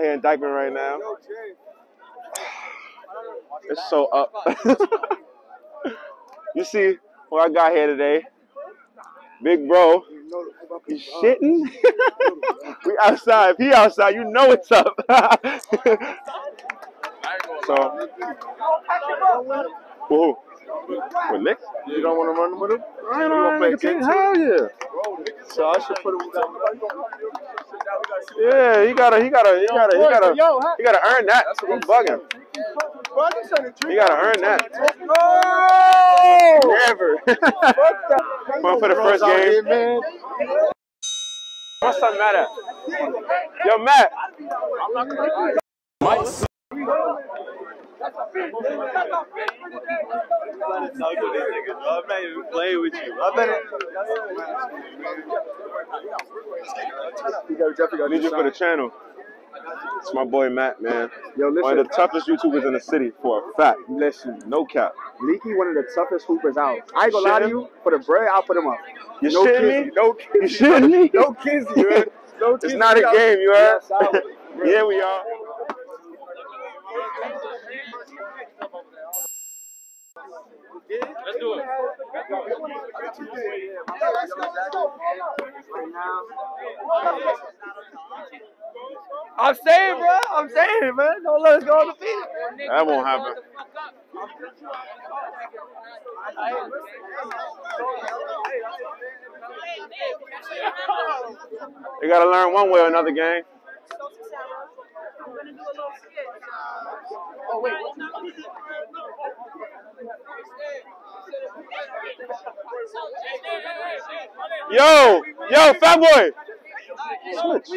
out here in Dyckman right now. It's so up. you see what I got here today? Big bro. You shitting? we outside. If he outside, you know it's up. so, who? With Nick? You don't want to run with him? I don't want to play Hell yeah. So I should put him down. Yeah, he gotta, he gotta, he gotta, he gotta, he gotta earn that. That's what I'm bugging. You gotta earn that. No! Never. Going for the first game. What's up, Matt at? Yo, Matt. I'm not even playing with you. I better. I need you for the channel. It's my boy Matt, man. Yo, One of the toughest YouTubers in the city for a fact. Listen. No cap. Leaky, one of the toughest hoopers out. I ain't gonna lie to you. For the bread, I'll put him up. You no shitting kizzy, me? No You kizzy. shitting me? No kizzy, man. No It's not a game, you we heard? yeah, we are. Let's do it. I'm saying, bro. I'm saying, man. Don't let us go undefeated. That won't happen. They gotta learn one way or another, gang. Yo, yo, fat boy. Switch.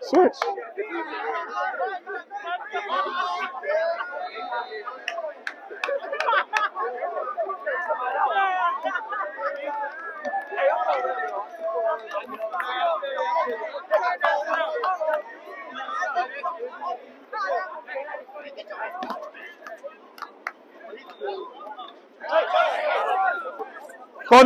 Switch. Call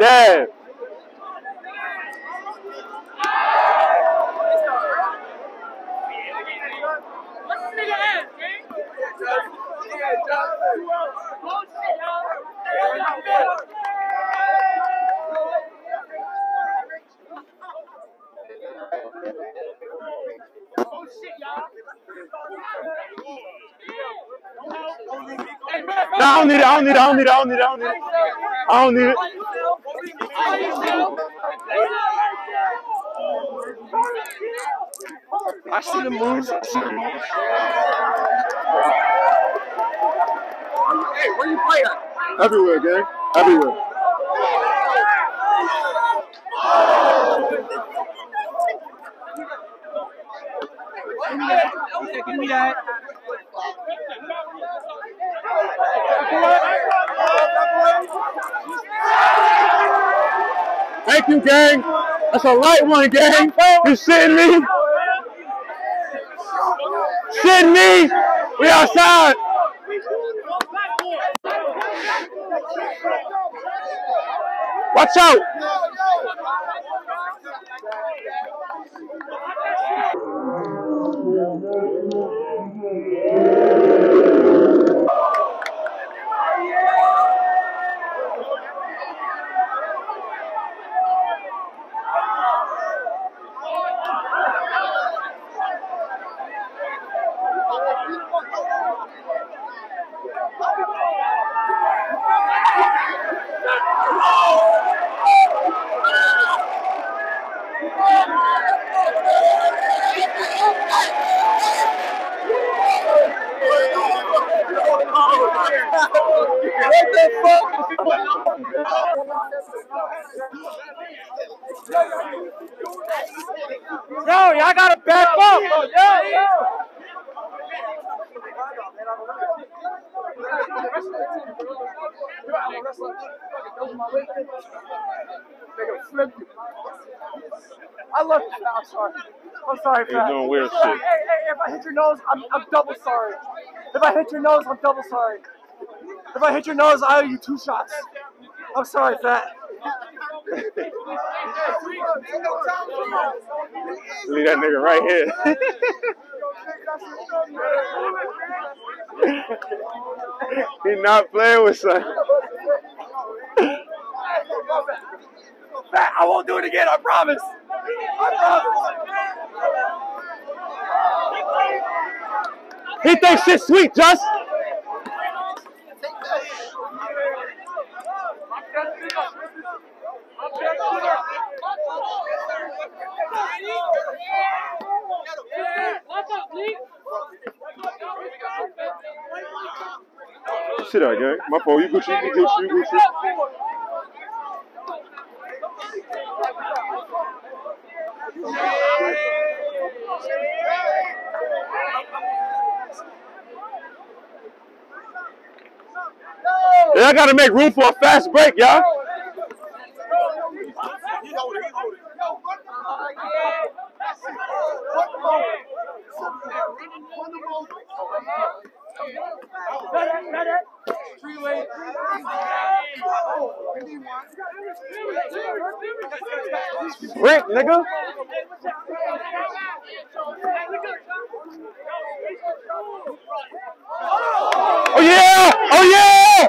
Damn. Nah, I don't need it. I don't need it. I don't need it. I don't need it. I don't need it. I don't need it. I see the moves. Hey, where you play at? Everywhere, gang. Everywhere. Give me that. You, gang. That's a light one, gang. You shitting me? Shitting me? We outside. Watch out. Yo, y'all gotta back up. Yo, yo. I love you. I'm sorry. I'm sorry, He's Fat. doing weird Hey, shit. hey, if I hit your nose, I'm, I'm double sorry. If I hit your nose, I'm double sorry. If I hit your nose, I owe you two shots. I'm sorry, Fat. Leave that nigga right here. he not playing with son. Fat, I won't do it again. I promise. I promise. He thinks shit sweet, Just. Sit down, gang. My fault. You Gucci. You Gucci. You Gucci. Yeah, I gotta make room for a fast break, y'all. Break, nigga. Oh yeah! Oh yeah!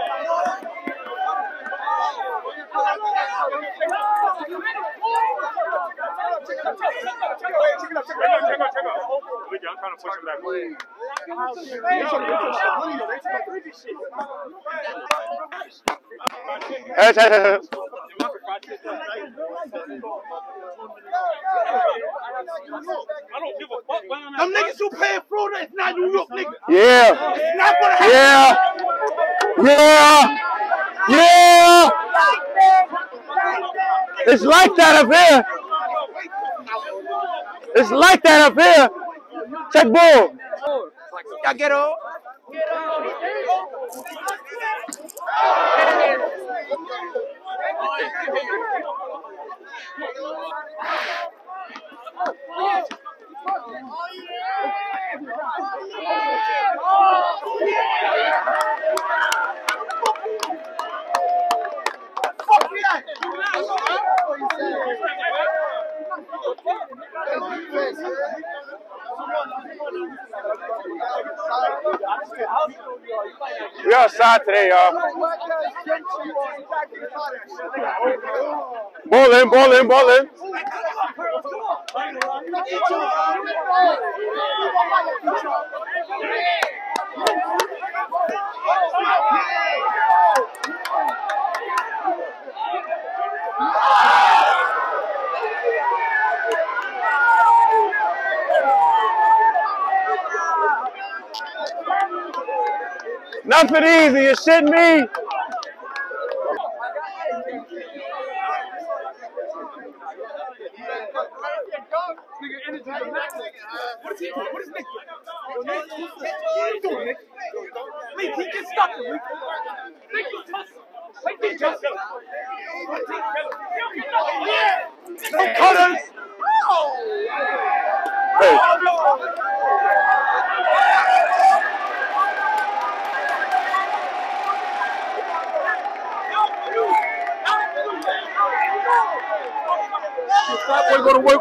Hey, hey, hey, hey. Them niggas who paying Florida, it's not New York, nigga. Yeah. It's not gonna happen. Yeah. Yeah. Yeah. It's like that up here. It's like that up here. Check ball. Caguero. We outside today, y'all. Ball in, ball in, ball in. Nothing easy. You shitting me? Lee, he gets stuck. Lee. No cutters. Hey. That boy go to work one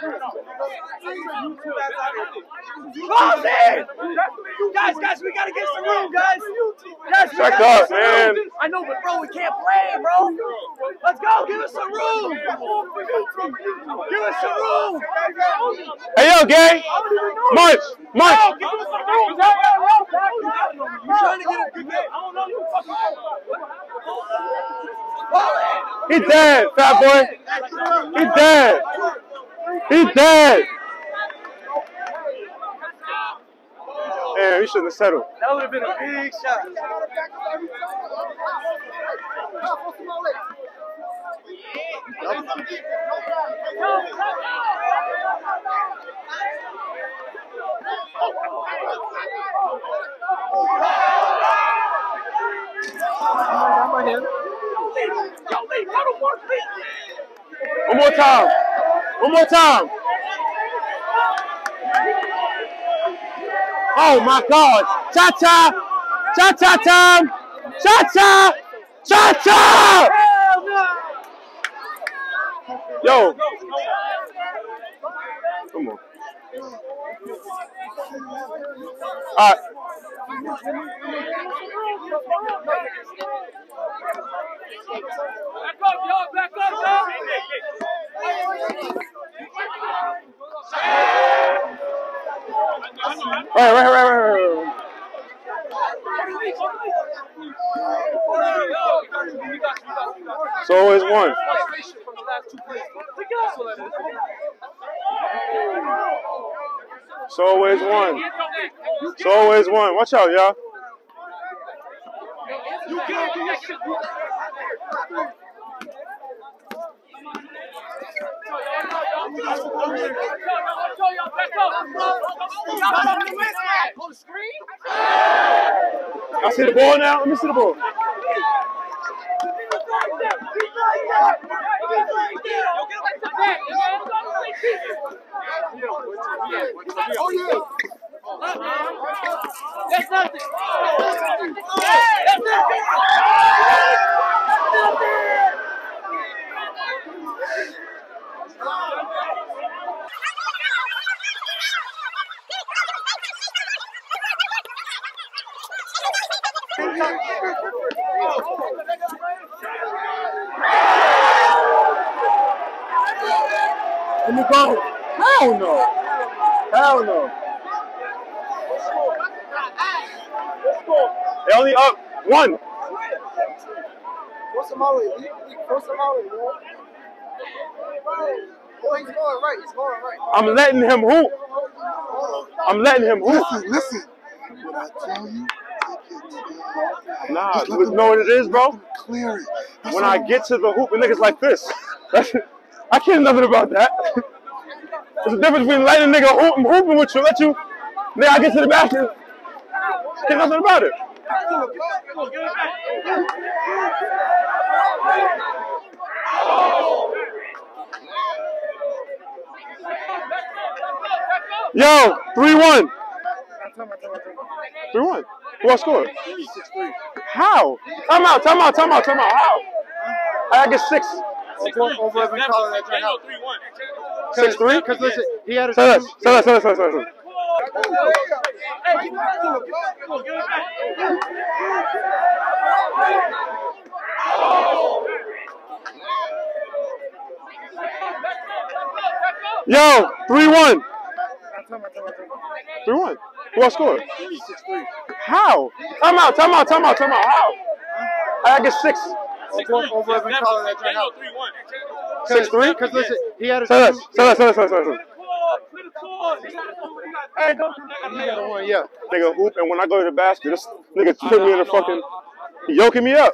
Boy. Oh. Guys, guys, we gotta get some room, guys. We Check up, man. room. I know, but bro, we can't play, bro. Let's go. Give us some room. Give us some room. Hey, yo, gang. March, march. Give us some room. You trying to get a good game? I don't know. You fucking. He dead, fat boy. He dead. He dead. Damn, he shouldn't have settled. That would have been a big shot. One more time. One more time. Oh my God. Cha cha. Cha cha time. Cha cha. Cha cha. Yo. Come on. All right. Back up, y'all. Right, right, right, right, right, right. So is one. So is one. So is one. Watch out, y'all. You can't do your shit. I see the ball now. Let me see the ball. That's nothing. That's nothing. Let me go. Hell no. Hell no. They only up one. What's the Molly? What's the Molly, bro? Oh, he's going right. He's going right. I'm letting him hoop. I'm letting him hoop. Listen, listen. When I tell you, take it to Nah, you know what it is, bro? Clear it. That's When. I get to the hoop, and niggas like this. I care nothing about that. There's a difference between letting a nigga hoop and hooping with you. Let you, nigga, I get to the basket. Care nothing about it. Yo, 3 1. 3 1. Who I scored? How? Time out, time out, time out, time out. How? I get six. Over, over been that joint out. Six three? Because listen, he had a Say less, say less, say less, say less, say less. Yo, 3 1. 3 1. Who else scored? How? Time out, time out, time out, time out. How? I get six. Six 3 6 3? Because listen, he had a. Tell us, tell us, tell us, tell us. Tell us. Hey, don't you one, yeah. Nigga, hoop, and when I go to the basket, this nigga put me in the fucking. Yoking me up.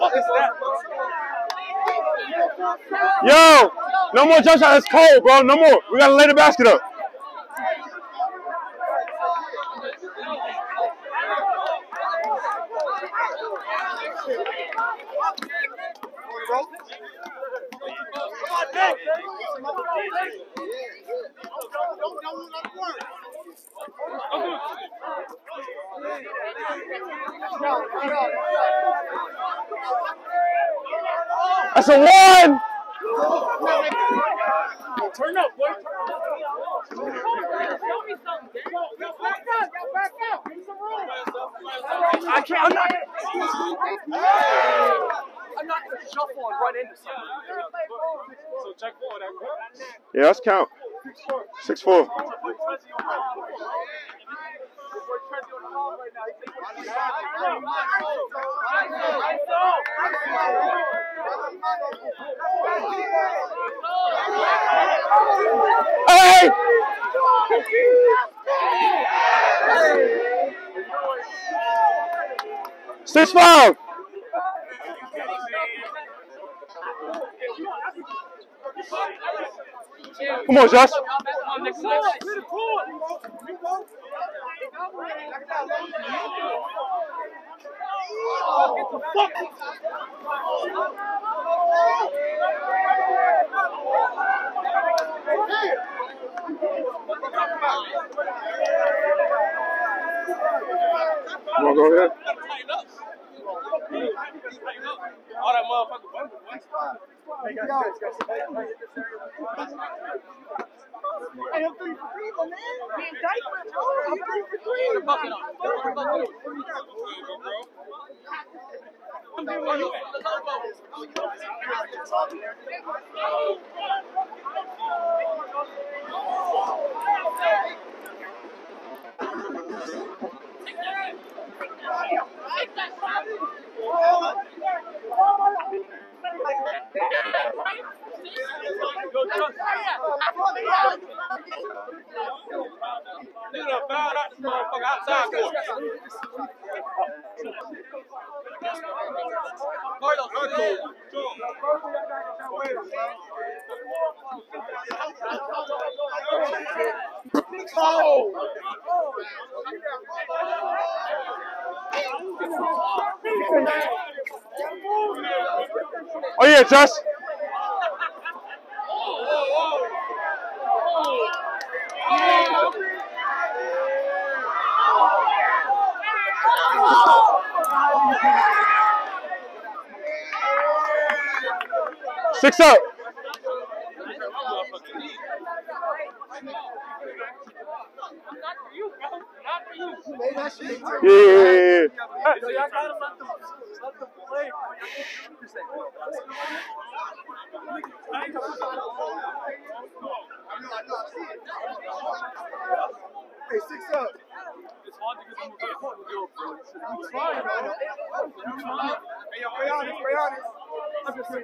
Yo, no more jump shot. It's cold, bro. No more. We gotta lay the basket up. That's a one. Turn up, boy. I can't. I'm not. I'm not gonna and run into someone. So check forward. Yeah, let's count. Six four. Hey! Six five. Come on, Josh. Come on, go ahead. All that motherfucker. Hey I am three for three, my man. Man, Dyke went over. I'm three for three. Put a bucket on. Put a bucket on. Bro. I'm doing Take that! Outside court. Oh yeah, Josh. Six up. Yeah, yeah, yeah, yeah. So y'all gotta let them, let them play. Hey, six up. It's hard to get them to court to do it. I'm trying, man. I'm trying. Hey, yo, be honest, be honest. I'm just saying, man, let's trying to get some good. Oh, oh, Hey!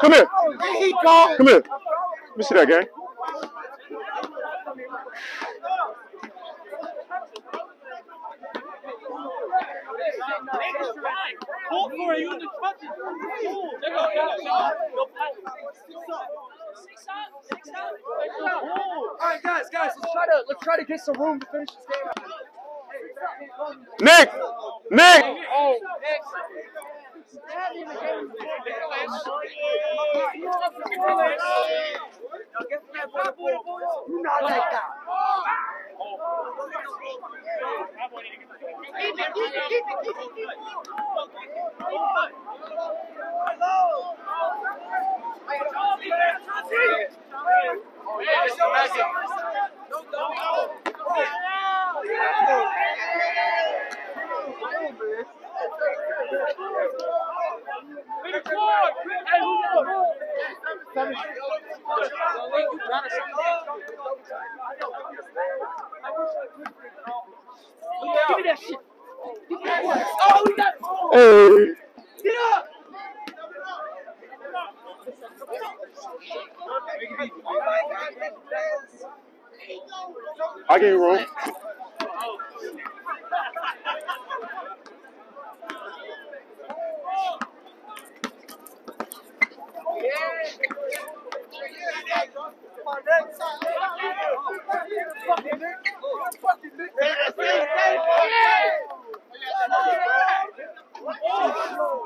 Come here. Come here. Let me see that gang. Pull for it, you in the trenches. They go, they go, go all right, guys, guys, let's try to let's try to get some room to finish this game. Nick, Nick. Oh, Not like that. Keep it, keep it, keep it, keep it, keep.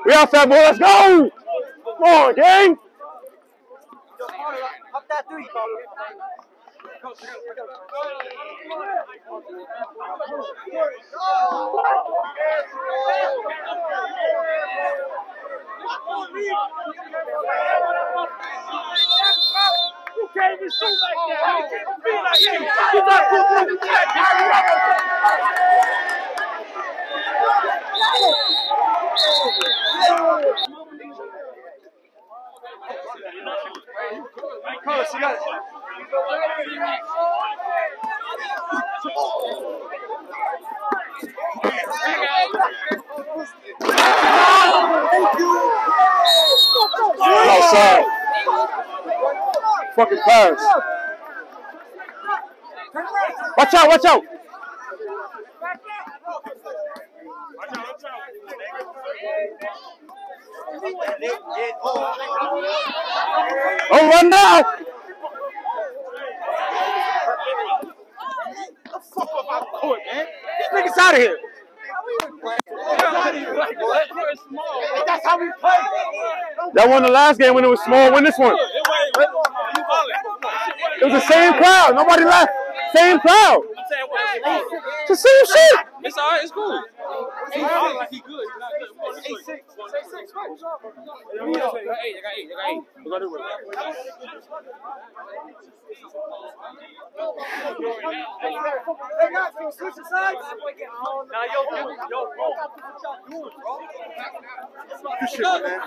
We outside, boy. Let's go. Come on, gang. Up that three, You can't even shoot like that. You can't be like that. You not supposed to do that. Fucking pass. Watch out, watch out. Oh, run now. Niggas out of here. That's how we play. That won the last game when it was small. Win this one. It was the same crowd. Nobody left. Same crowd. It's the same shit. It's all right. It's cool. He feel like he good. He's not good. We're going this way. I got eight. I got eight. I got eight. We're going this way. Hey guys, can we switch the sides? Now, yo, yo, yo, man.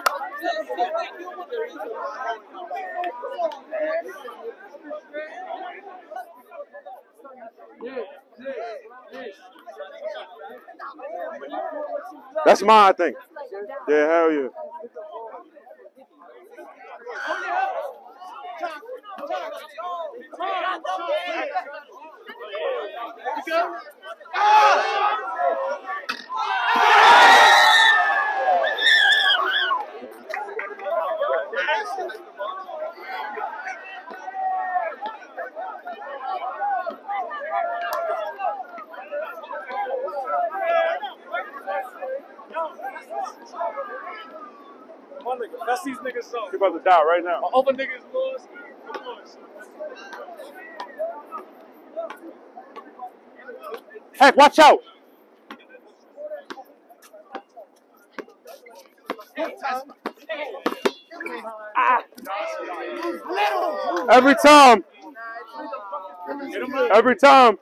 That's mine, I think. Yeah, hell yeah. My nigga, that's these niggas so. You about to die right now. Open niggas was. Come on. Heck, watch out. Every time. Every time.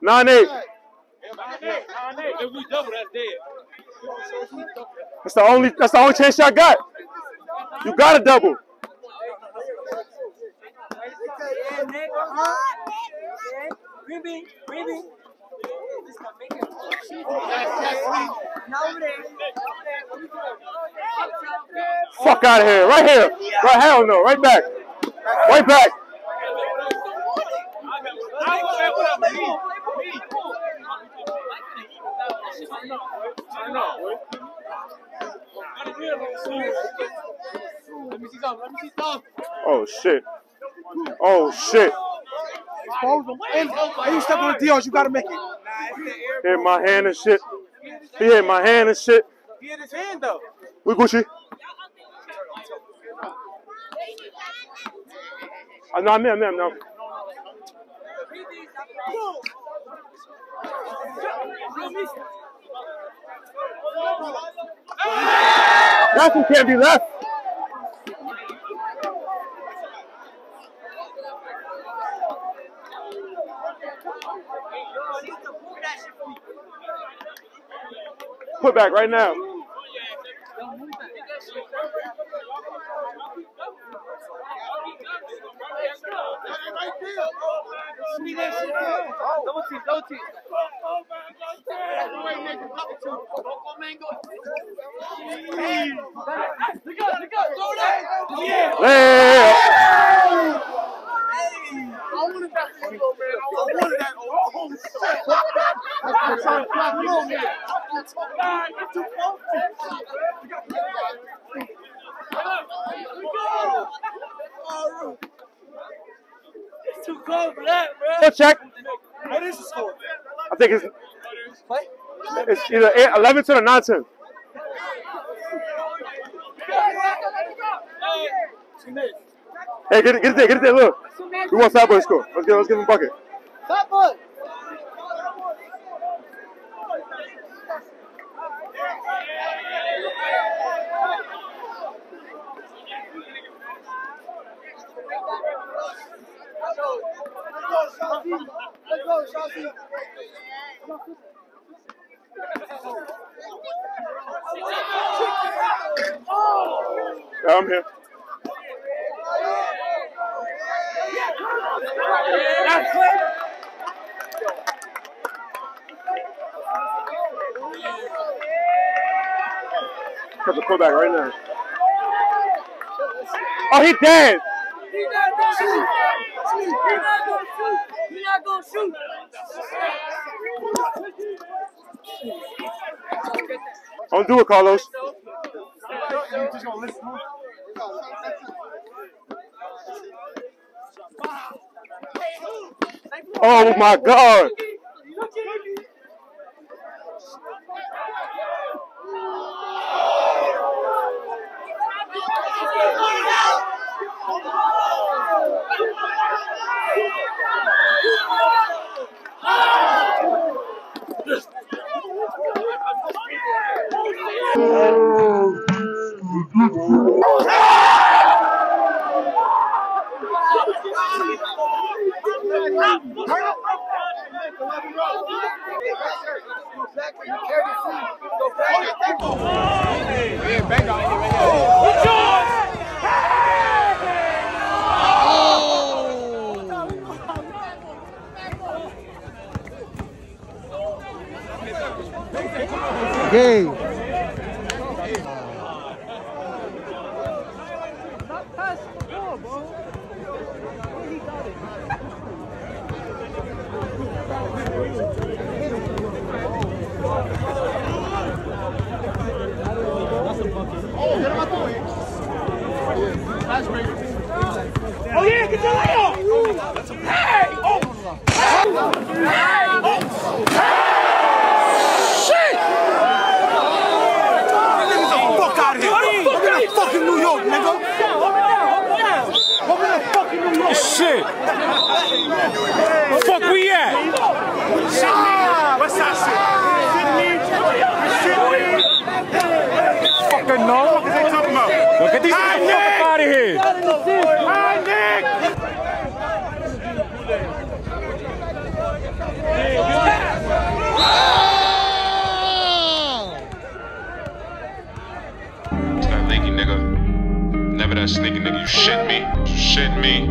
Nine eight. That's the only. That's the only chance y'all got. You got to double. Fuck out of here. Right here. Right hell no. Right back. Right back. Oh something. Oh shit. Oh shit. And, and you step on the deals, you gotta make it. Hit my hand and shit. He hit my hand and shit. He hit his hand though. We Gucci. Uh, no, I'm there, I'm there. That one can't be left. Put back right now. Double team, double. Hey! Too cold for that, bro. Go check. What is the score? I think it's it's either eight, 11 to the 9 10. Hey, get it, get it there, get it there, look. We want Fat Boy to score. Let's give, let's give him a bucket. Fat boy. Let's go, Chauncey. Yeah, I'm here. Cut the pullback right now. Oh, he dead. He's not gonna shoot. He's not gonna shoot. He's not gonna shoot. Don't do it, Carlos. Oh my God. Oh yeah, get your layup! Hey! Oh! Fuck out of here. Welcome to fucking New York, nigga. To fucking New York. Shit! Fuck we at? What's that shit? Fucking no. What the fuck is they talking about? Look at these shit me. Shit me.